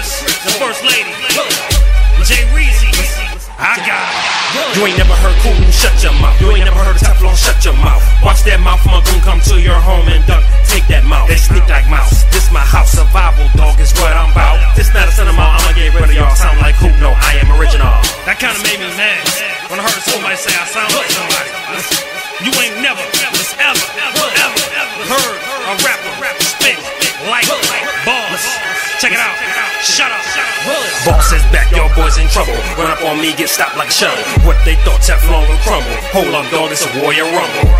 The First Lady, Jay Reezy, I got it. You ain't never heard cool, shut your mouth. You ain't never heard of Tephlon, shut your mouth. Watch that mouth from a goon come to your home and duck. Take that mouth. They sneak like mouse. This my house, survival dog is what I'm about. This not a cinema, I'ma get rid of y'all. Sound like who? No, I am original. That kinda made me mad when I heard somebody say I sound like somebody. You ain't is back, y'all boys in trouble. Run up on me, get stopped like a. What they thought Tephlon would crumble. Hold up, dog, it's a warrior rumble.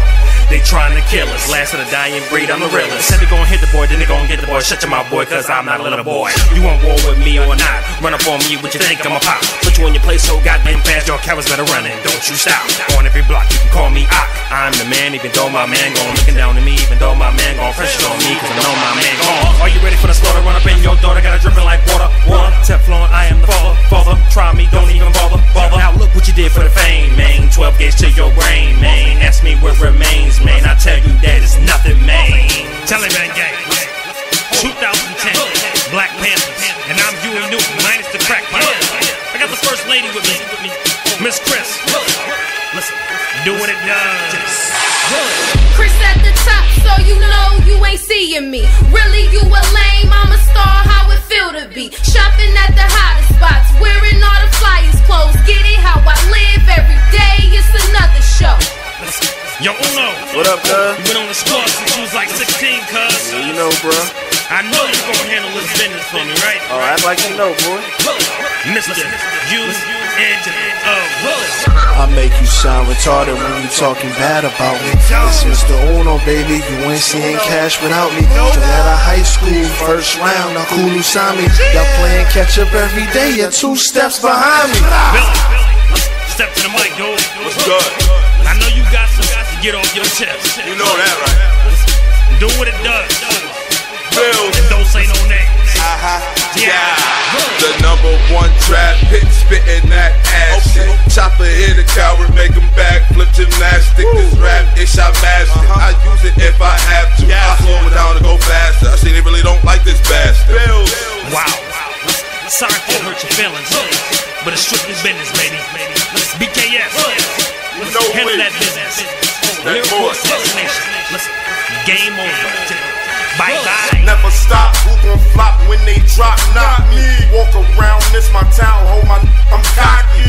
They trying to kill us. Last of the dying breed, I'm the realest. Said they gon' hit the boy, then they gon' get the boy. Shut your mouth, boy, cause I'm not a little boy. You want war with me or not? Run up on me, what you think I'm a pop? Put you in your place so goddamn fast, your cowards better run it. Don't you stop. On every block, you can call me Ock. I'm the man, even though my man gone looking down at me, even though my man gone pressure on Miss Chrys. Listen, do what it does. Chrys at the top, so you know you ain't seeing me. Really, you a lame, I'm a star, how it feel to be. Shopping at the hottest spots, wearing all the flyers clothes. Get it how I live every day, it's another show. Yo, Uno. What up, cuz? You been on the squad since you was like 16, cuz. Yeah, you know, bro. I know you gonna handle this business for me, right? Oh, act like you know, boy. Mr. U N O. I make you sound retarded when you talking bad about me. It's Mr. Uno, baby. You ain't seeing cash without me. Straight out of high school, first round, now cool Usami. Y'all playing catch up every day. You're two steps behind me. Billy, step to the mic, yo. What's good? I know you got some to get off your chest. You know that, right? Do what it does. Billz. And don't say no names. Uh-huh. Yeah. The number one trap hit, spitting that ass shit. Chopper hit a coward, make him back, flip gymnastic. This rap, ish, I master. it. I use it if I have to. I slow it down to go faster. I see they really don't like this bastard. Billz. Wow. Sorry if it hurt your feelings, but it's strictly business, baby. BKS. know Handle it. that business. That Lyrical boy. assassination. Listen, game over. Bye bye. Never stop, who gon' flop when they drop? Not me. Walk around this my town, hold my, I'm cocky.